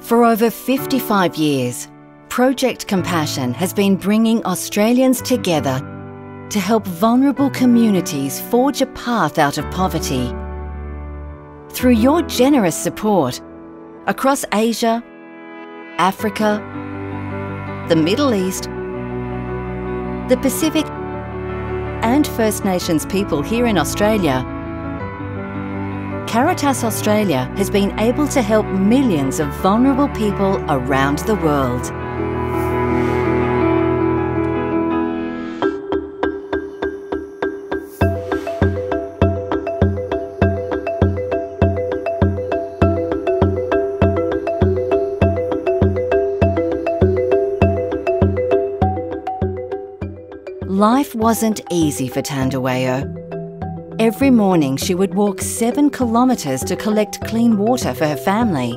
For over 55 years, Project Compassion has been bringing Australians together to help vulnerable communities forge a path out of poverty. Through your generous support, across Asia, Africa, the Middle East, the Pacific and First Nations people here in Australia, Caritas Australia has been able to help millions of vulnerable people around the world. Life wasn't easy for Thandolwayo. Every morning she would walk seven kilometres to collect clean water for her family.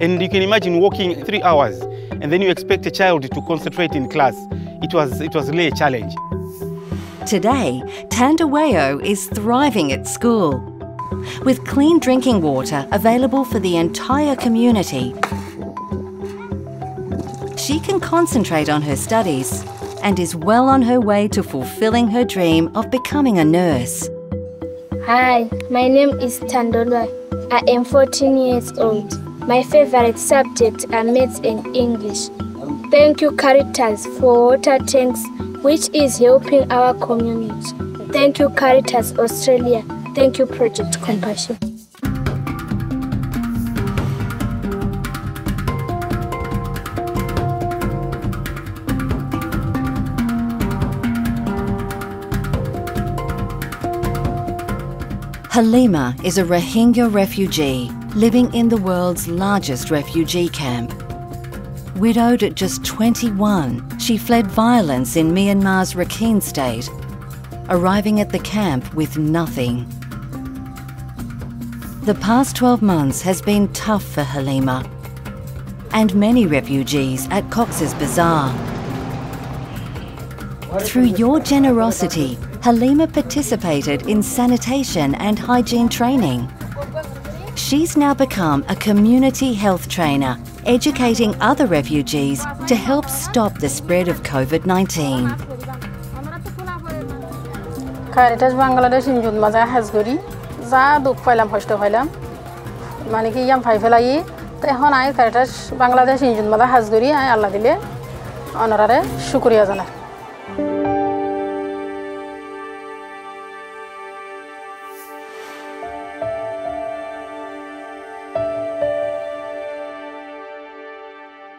And you can imagine walking three hours and then you expect a child to concentrate in class. It was, it was really a challenge. Today, Thandolwayo is thriving at school. With clean drinking water available for the entire community, she can concentrate on her studies and is well on her way to fulfilling her dream of becoming a nurse. Hi, my name is Tandolwa. I am 14 years old. My favorite subjects are maths and English. Thank you, Caritas, for water tanks, which is helping our community. Thank you, Caritas Australia. Thank you, Project Compassion. Halima is a Rohingya refugee living in the world's largest refugee camp. Widowed at just 21, she fled violence in Myanmar's Rakhine state, arriving at the camp with nothing. The past 12 months has been tough for Halima and many refugees at Cox's Bazar. Through your generosity, Halima participated in sanitation and hygiene training. She's now become a community health trainer, educating other refugees to help stop the spread of COVID 19. Caritas Bangladesh in has যা দুঃখ পাইলাম কষ্ট পাইলাম মানে কি yam ভাই ফেলাই তো এখন আই কারটা বাংলাদেশ ইঞ্জুন মাদা হাজ করি আই, আল্লাহ দিলে অনরারে শুক্রিয়া জানার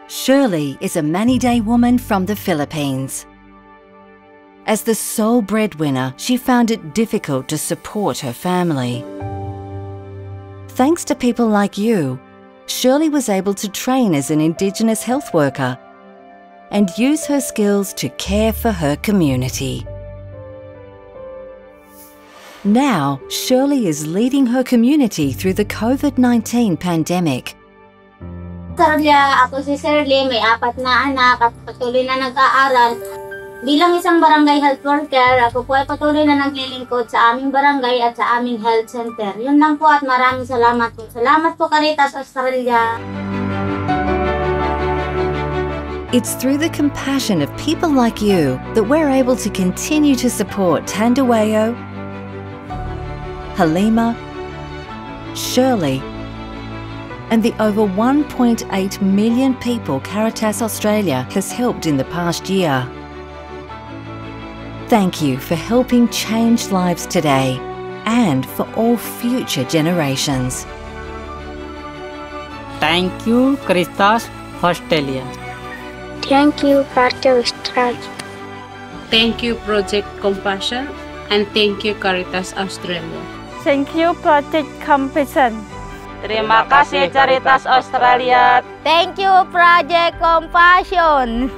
Shirley is a many day woman from the Philippines. As the sole breadwinner, she found it difficult to support her family. Thanks to people like you, Shirley was able to train as an Indigenous health worker and use her skills to care for her community. Now, Shirley is leading her community through the COVID 19 pandemic. Sarlia, ako si Shirley, may apat na anak at patuloy na nag-aaral. Bilang isang barangay health worker, ako po ay patuloy na naglilingkod sa aming barangay at sa aming health center. Yun lang po at maraming salamat po. Salamat po Caritas Australia. It's through the compassion of people like you that we're able to continue to support Thandolwayo, Halima, Shirley, and the over 1.8 million people Caritas Australia has helped in the past year. Thank you for helping change lives today and for all future generations. Thank you, Caritas Australia. Thank you, Caritas Australia. Thank you, Project Compassion, and thank you, Caritas Australia. Thank you, Project Compassion. Terima kasih Caritas Australia. Thank you, Project Compassion.